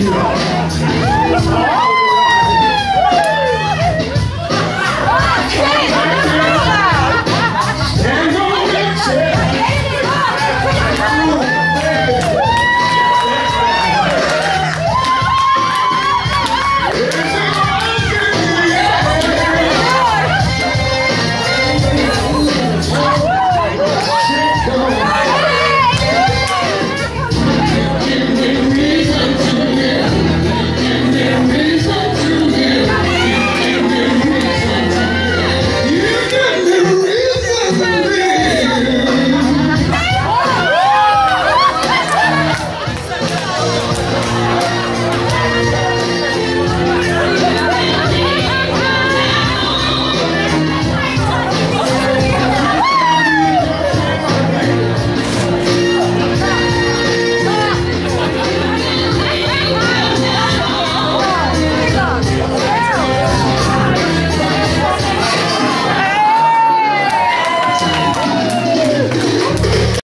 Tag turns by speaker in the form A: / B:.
A: Ladies